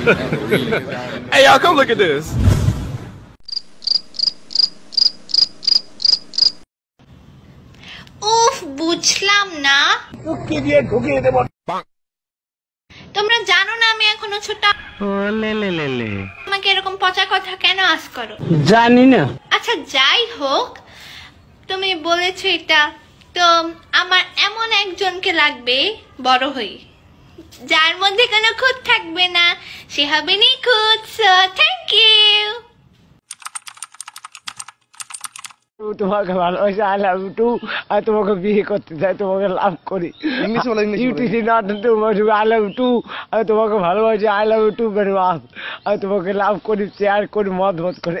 hey, y'all, come look at this. উফ বুঝলাম না। তোমরা জানো না আমি এখনও ছোট। আমাকে এরকম পচা কথা কেন আস করো? জানি না। আচ্ছা যাই হোক তুমি বলেছ এটা। তো আমার এমন একজনকে লাগবে বড় হই যার মধ্যে কোনো সে been good, so thank you. তোমাকে ভালোবাসি আই লাভ টু আর তোমাকে বিয়ে করতে চাই তোমাকে লাভ করি। ইংলিশ বলো English you TC not to I love to আর তোমাকে ভালোবাসি আই লাভ টু ভেরি আর আমি তোমাকে লাভ করি শেয়ার করি মত মত করে।